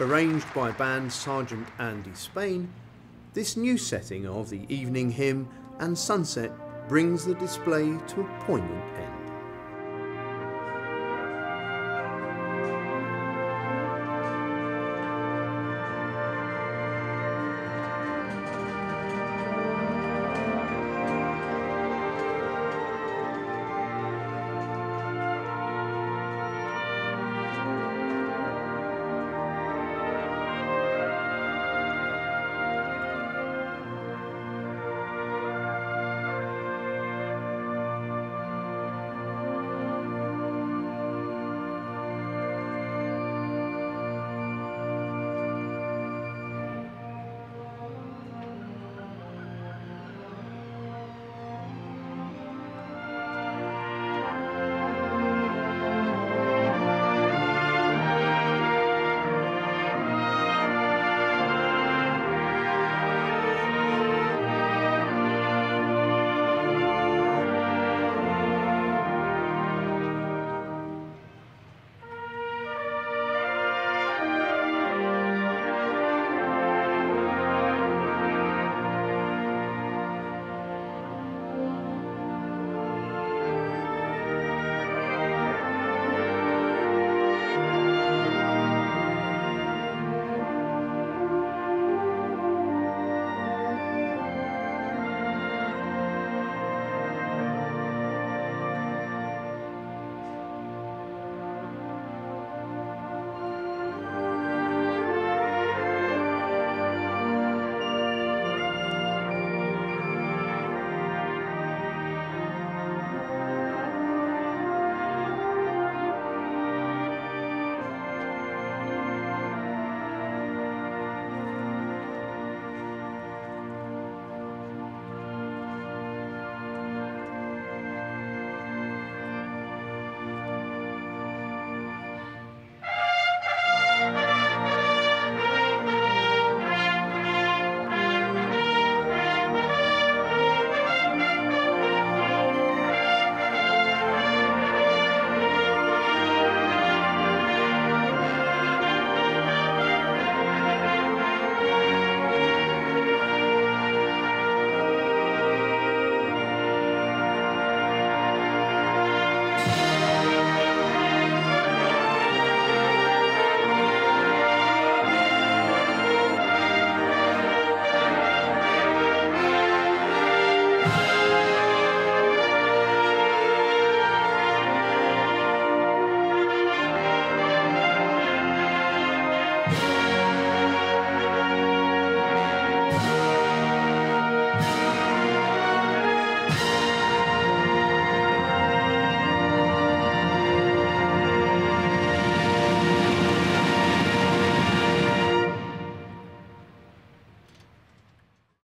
Arranged by band Sergeant Andy Spain, this new setting of the evening hymn and sunset brings the display to a poignant end.